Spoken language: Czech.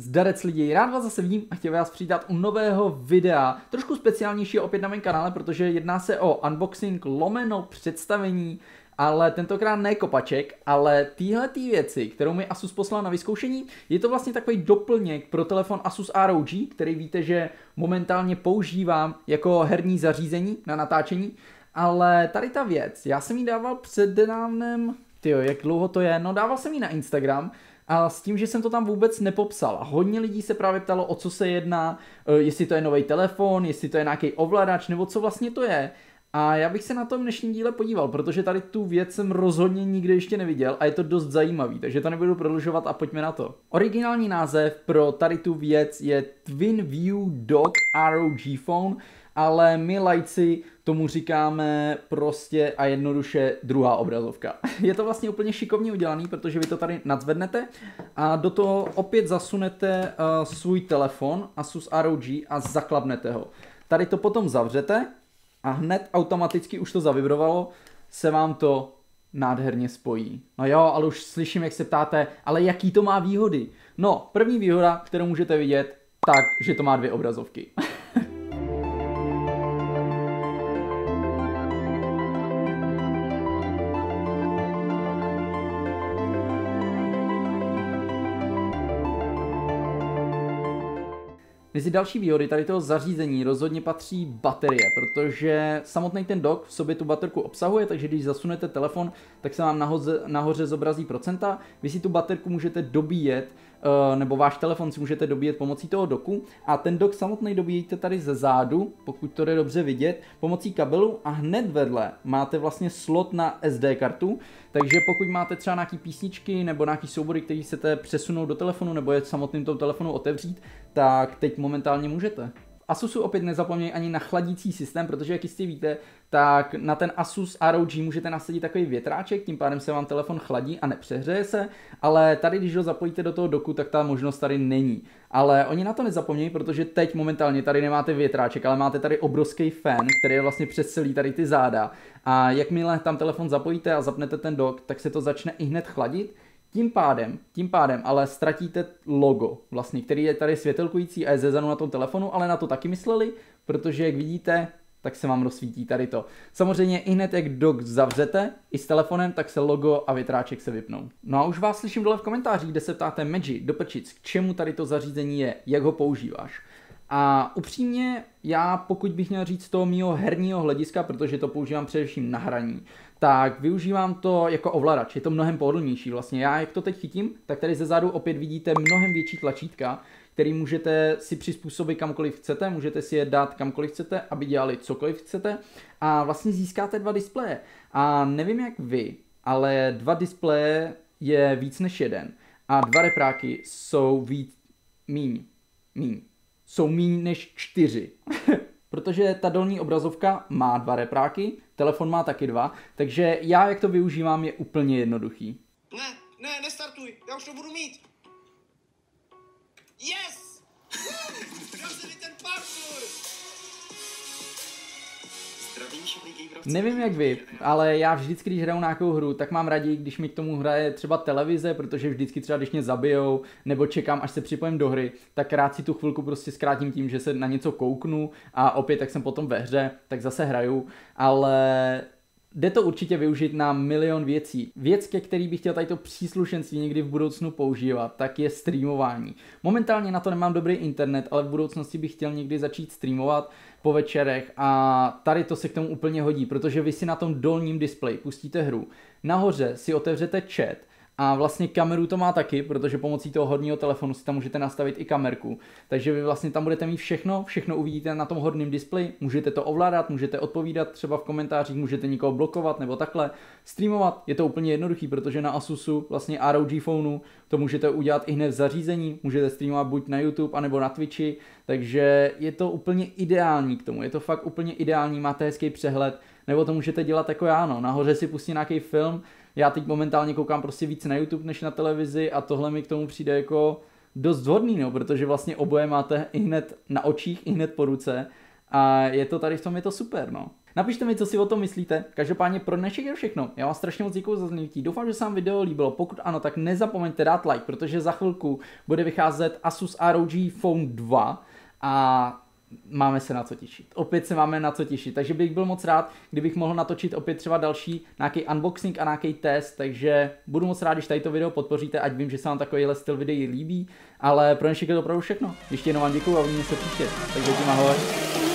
Zdarec lidi, rád vás zase vidím a chtěl vás přidat u nového videa, trošku speciálnějšího opět na mém kanále, protože jedná se o unboxing lomeno představení, ale tentokrát ne kopaček, ale tyhle ty věci, kterou mi Asus poslal na vyzkoušení, je to vlastně takový doplněk pro telefon Asus ROG, který víte, že momentálně používám jako herní zařízení na natáčení, ale tady ta věc, já jsem ji dával před dávnem, tyjo, jak dlouho to je, no dával jsem ji na Instagram, a s tím, že jsem to tam vůbec nepopsal. A hodně lidí se právě ptalo, o co se jedná, eh, jestli to je nový telefon, jestli to je nějaký ovladač, nebo co vlastně to je. A já bych se na tom dnešním díle podíval, protože tady tu věc jsem rozhodně nikdy ještě neviděl a je to dost zajímavý, takže to nebudu prodlužovat a pojďme na to. Originální název pro tady tu věc je Twin View Dock ROG Phone, ale my lajci tomu říkáme prostě a jednoduše druhá obrazovka. Je to vlastně úplně šikovně udělaný, protože vy to tady nadzvednete a do toho opět zasunete uh, svůj telefon Asus ROG a zaklapnete ho. Tady to potom zavřete a hned automaticky už to zavibrovalo, se vám to nádherně spojí. No jo, ale už slyším, jak se ptáte, ale jaký to má výhody? No, první výhoda, kterou můžete vidět, tak, že to má dvě obrazovky. Mezi další výhody tady toho zařízení rozhodně patří baterie, protože samotný ten dock v sobě tu baterku obsahuje, takže když zasunete telefon, tak se vám nahoře, nahoře zobrazí procenta. Vy si tu baterku můžete dobíjet Eh, nebo váš telefon si můžete dobíjet pomocí toho doku a ten dok samotný dobíjíte tady ze zádu, pokud to jde dobře vidět, pomocí kabelu a hned vedle máte vlastně slot na SD kartu, takže pokud máte třeba nějaký písničky nebo nějaký soubory, který chcete přesunout do telefonu nebo je samotným tom telefonu otevřít, tak teď momentálně můžete. Asusu opět nezapomněj ani na chladící systém, protože jak jistě víte, tak na ten Asus ROG můžete nasadit takový větráček, tím pádem se vám telefon chladí a nepřehřeje se, ale tady, když ho zapojíte do toho doku, tak ta možnost tady není. Ale oni na to nezapomnějí, protože teď momentálně tady nemáte větráček, ale máte tady obrovský fan, který je vlastně přes celý tady ty záda. A jakmile tam telefon zapojíte a zapnete ten dok, tak se to začne i hned chladit tím pádem, tím pádem ale ztratíte logo, vlastně, který je tady světelkující a je zezanu na tom telefonu, ale na to taky mysleli, protože jak vidíte, tak se vám rozsvítí tady to. Samozřejmě i hned, jak dock zavřete i s telefonem, tak se logo a větráček se vypnou. No a už vás slyším dole v komentářích, kde se ptáte Meji, doprčic, k čemu tady to zařízení je, jak ho používáš. A upřímně, já pokud bych měl říct z toho mýho herního hlediska, protože to používám především na hraní, tak využívám to jako ovladač. Je to mnohem pohodlnější vlastně. Já jak to teď chytím, tak tady ze zádu opět vidíte mnohem větší tlačítka, který můžete si přizpůsobit kamkoliv chcete, můžete si je dát kamkoliv chcete, aby dělali cokoliv chcete a vlastně získáte dva displeje. A nevím jak vy, ale dva displeje je víc než jeden a dva repráky jsou víc, míň, míň, jsou míň než čtyři. Protože ta dolní obrazovka má dva repráky, telefon má taky dva, takže já jak to využívám je úplně jednoduchý. Ne, ne, nestartuj, já už to budu mít. Yes! Se mi ten parkour! Nevím jak vy, ale já vždycky, když hraju nějakou hru, tak mám raději, když mi k tomu hraje třeba televize, protože vždycky třeba, když mě zabijou, nebo čekám, až se připojím do hry, tak rád si tu chvilku prostě zkrátím tím, že se na něco kouknu a opět, tak jsem potom ve hře, tak zase hraju, ale Jde to určitě využít na milion věcí. Věc, ke který bych chtěl tady to příslušenství někdy v budoucnu používat, tak je streamování. Momentálně na to nemám dobrý internet, ale v budoucnosti bych chtěl někdy začít streamovat po večerech a tady to se k tomu úplně hodí, protože vy si na tom dolním displeji pustíte hru, nahoře si otevřete chat a vlastně kameru to má taky, protože pomocí toho horního telefonu si tam můžete nastavit i kamerku. Takže vy vlastně tam budete mít všechno, všechno uvidíte na tom horním displeji, můžete to ovládat, můžete odpovídat třeba v komentářích, můžete někoho blokovat nebo takhle. Streamovat. Je to úplně jednoduchý, protože na Asusu, vlastně ROG phoneu, to můžete udělat i hned v zařízení, můžete streamovat buď na YouTube, anebo na Twitchi, takže je to úplně ideální k tomu, je to fakt úplně ideální, máte hezký přehled, nebo to můžete dělat jako já, no, nahoře si pustí nějaký film, já teď momentálně koukám prostě víc na YouTube než na televizi a tohle mi k tomu přijde jako dost vhodný, no, protože vlastně oboje máte i hned na očích, i hned po ruce a je to tady v tom, je to super, no. Napište mi, co si o tom myslíte. Každopádně pro dnešek je všechno. Já vám strašně moc děkuji za zhnutí. Doufám, že se vám video líbilo. Pokud ano, tak nezapomeňte dát like, protože za chvilku bude vycházet Asus ROG Phone 2 a máme se na co těšit. Opět se máme na co těšit, takže bych byl moc rád, kdybych mohl natočit opět třeba další nějaký unboxing a nějaký test, takže budu moc rád, když tady to video podpoříte, ať vím, že se vám takovýhle styl videí líbí, ale pro dnešek je to opravdu všechno. Ještě jednou vám děkuji a uvidíme se příště, takže tím ahoj.